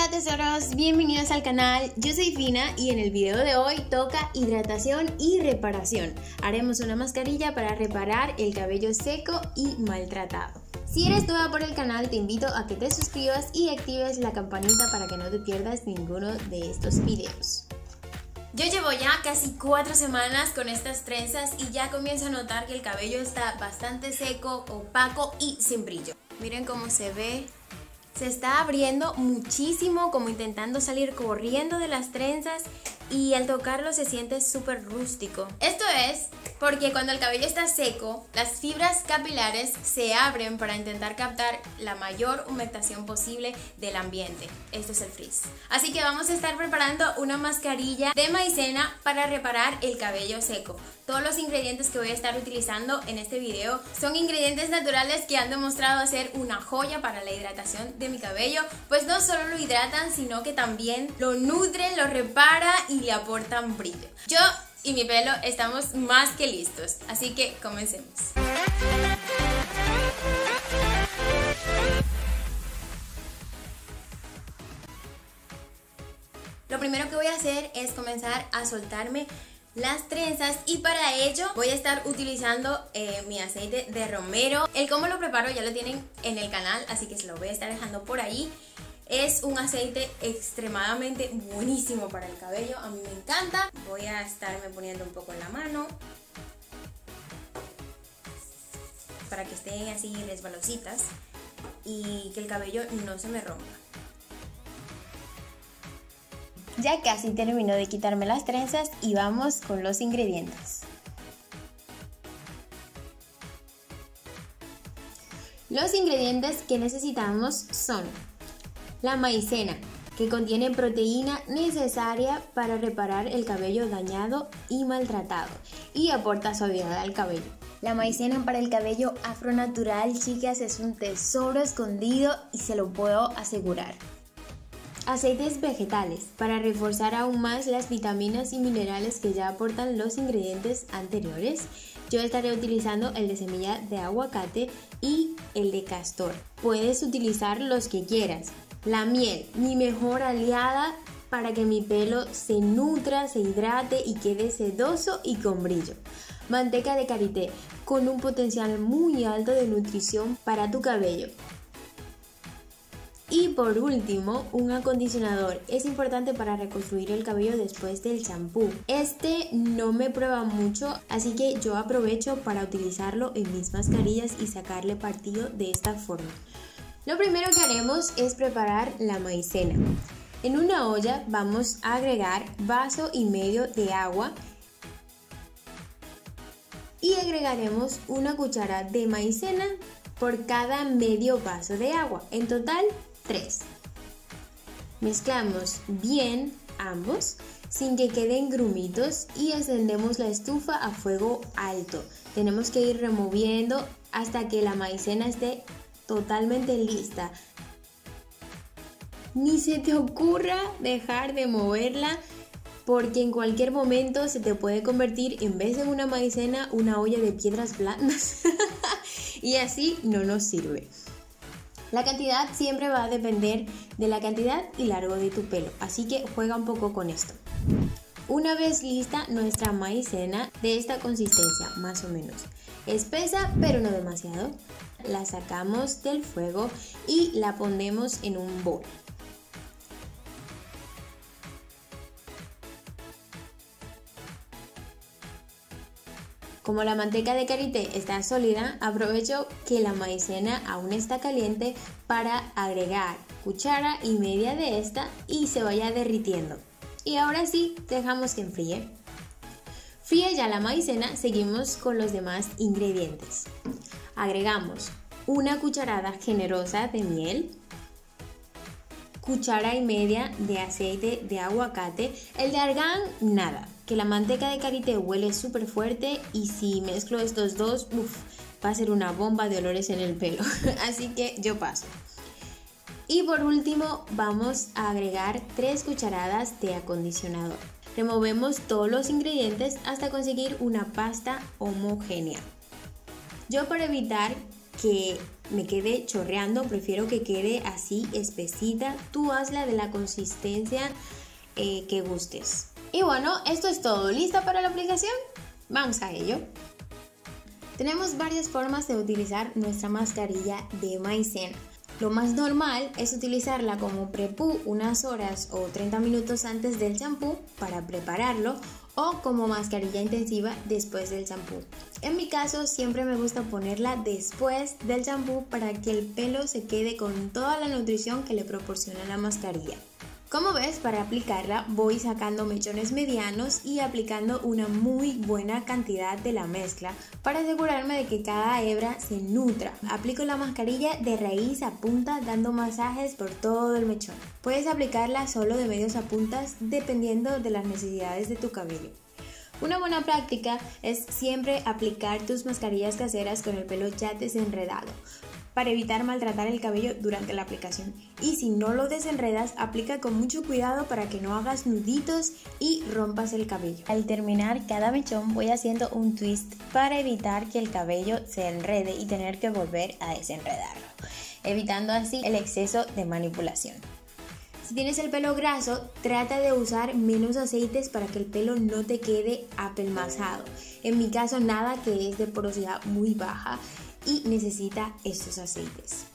Hola tesoros, bienvenidos al canal, yo soy Fina y en el video de hoy toca hidratación y reparación. Haremos una mascarilla para reparar el cabello seco y maltratado. Si eres nueva por el canal te invito a que te suscribas y actives la campanita para que no te pierdas ninguno de estos videos. Yo llevo ya casi cuatro semanas con estas trenzas y ya comienzo a notar que el cabello está bastante seco, opaco y sin brillo. Miren cómo se ve se está abriendo muchísimo como intentando salir corriendo de las trenzas y al tocarlo se siente súper rústico. Esto es porque cuando el cabello está seco, las fibras capilares se abren para intentar captar la mayor humectación posible del ambiente. Esto es el frizz. Así que vamos a estar preparando una mascarilla de maicena para reparar el cabello seco. Todos los ingredientes que voy a estar utilizando en este video son ingredientes naturales que han demostrado ser una joya para la hidratación de mi cabello, pues no solo lo hidratan, sino que también lo nutren, lo repara y le aportan brillo. Yo y mi pelo estamos más que listos, así que comencemos. Lo primero que voy a hacer es comenzar a soltarme las trenzas y para ello voy a estar utilizando eh, mi aceite de romero. El cómo lo preparo ya lo tienen en el canal, así que se lo voy a estar dejando por ahí. Es un aceite extremadamente buenísimo para el cabello, a mí me encanta. Voy a estarme poniendo un poco en la mano para que estén así resbalositas y que el cabello no se me rompa. Ya casi termino de quitarme las trenzas y vamos con los ingredientes. Los ingredientes que necesitamos son la maicena, que contiene proteína necesaria para reparar el cabello dañado y maltratado y aporta suavidad al cabello. La maicena para el cabello afro natural, chicas, es un tesoro escondido y se lo puedo asegurar. Aceites vegetales para reforzar aún más las vitaminas y minerales que ya aportan los ingredientes anteriores. Yo estaré utilizando el de semilla de aguacate y el de castor. Puedes utilizar los que quieras, la miel, mi mejor aliada para que mi pelo se nutra, se hidrate y quede sedoso y con brillo. Manteca de karité, con un potencial muy alto de nutrición para tu cabello. Y por último, un acondicionador. Es importante para reconstruir el cabello después del champú. Este no me prueba mucho, así que yo aprovecho para utilizarlo en mis mascarillas y sacarle partido de esta forma. Lo primero que haremos es preparar la maicena. En una olla vamos a agregar vaso y medio de agua y agregaremos una cuchara de maicena por cada medio vaso de agua, en total 3. Mezclamos bien ambos sin que queden grumitos y encendemos la estufa a fuego alto. Tenemos que ir removiendo hasta que la maicena esté totalmente lista. Ni se te ocurra dejar de moverla porque en cualquier momento se te puede convertir en vez de una maicena una olla de piedras blandas y así no nos sirve. La cantidad siempre va a depender de la cantidad y largo de tu pelo, así que juega un poco con esto. Una vez lista nuestra maicena de esta consistencia, más o menos, espesa pero no demasiado, la sacamos del fuego y la ponemos en un bol. Como la manteca de karité está sólida, aprovecho que la maicena aún está caliente para agregar cuchara y media de esta y se vaya derritiendo. Y ahora sí, dejamos que enfríe. Fría ya la maicena, seguimos con los demás ingredientes. Agregamos una cucharada generosa de miel, cuchara y media de aceite de aguacate, el de argán nada, que la manteca de karité huele súper fuerte y si mezclo estos dos, va a ser una bomba de olores en el pelo, así que yo paso. Y por último vamos a agregar 3 cucharadas de acondicionador. Removemos todos los ingredientes hasta conseguir una pasta homogénea. Yo para evitar que me quede chorreando, prefiero que quede así espesita. Tú hazla de la consistencia eh, que gustes. Y bueno, esto es todo. ¿Lista para la aplicación? Vamos a ello. Tenemos varias formas de utilizar nuestra mascarilla de maicena. Lo más normal es utilizarla como prepú unas horas o 30 minutos antes del champú para prepararlo o como mascarilla intensiva después del champú. En mi caso siempre me gusta ponerla después del champú para que el pelo se quede con toda la nutrición que le proporciona la mascarilla. Como ves, para aplicarla voy sacando mechones medianos y aplicando una muy buena cantidad de la mezcla para asegurarme de que cada hebra se nutra. Aplico la mascarilla de raíz a punta dando masajes por todo el mechón. Puedes aplicarla solo de medios a puntas dependiendo de las necesidades de tu cabello. Una buena práctica es siempre aplicar tus mascarillas caseras con el pelo ya desenredado para evitar maltratar el cabello durante la aplicación. Y si no lo desenredas, aplica con mucho cuidado para que no hagas nuditos y rompas el cabello. Al terminar cada mechón voy haciendo un twist para evitar que el cabello se enrede y tener que volver a desenredarlo, evitando así el exceso de manipulación. Si tienes el pelo graso, trata de usar menos aceites para que el pelo no te quede apelmazado. En mi caso, nada que es de porosidad muy baja y necesita estos aceites.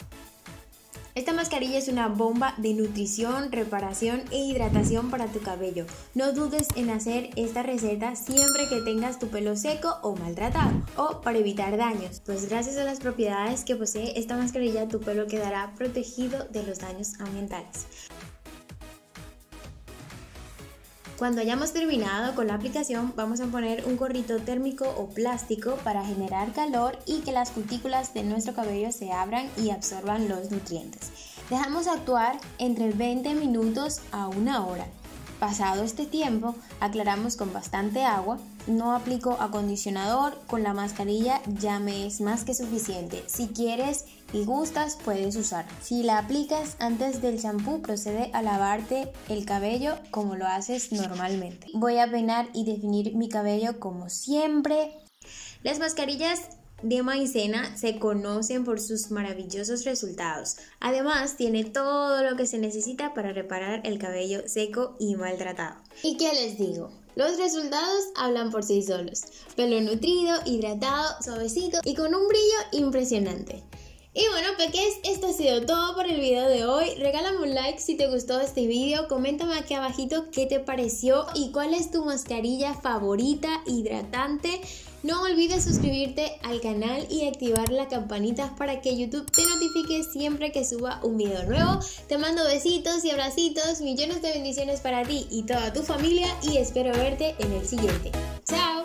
Esta mascarilla es una bomba de nutrición, reparación e hidratación para tu cabello. No dudes en hacer esta receta siempre que tengas tu pelo seco o maltratado o para evitar daños, pues gracias a las propiedades que posee esta mascarilla tu pelo quedará protegido de los daños ambientales. Cuando hayamos terminado con la aplicación vamos a poner un gorrito térmico o plástico para generar calor y que las cutículas de nuestro cabello se abran y absorban los nutrientes. Dejamos actuar entre 20 minutos a una hora. Pasado este tiempo, aclaramos con bastante agua. No aplico acondicionador, con la mascarilla ya me es más que suficiente. Si quieres y gustas, puedes usar. Si la aplicas antes del champú, procede a lavarte el cabello como lo haces normalmente. Voy a peinar y definir mi cabello como siempre. Las mascarillas de maicena se conocen por sus maravillosos resultados. Además, tiene todo lo que se necesita para reparar el cabello seco y maltratado. ¿Y qué les digo? Los resultados hablan por sí solos. Pelo nutrido, hidratado, suavecito y con un brillo impresionante. Y bueno, peques, esto ha sido todo por el video de hoy. Regálame un like si te gustó este video. Coméntame aquí abajito qué te pareció y cuál es tu mascarilla favorita hidratante. No olvides suscribirte al canal y activar la campanita para que YouTube te notifique siempre que suba un video nuevo. Te mando besitos y abracitos, millones de bendiciones para ti y toda tu familia y espero verte en el siguiente. ¡Chao!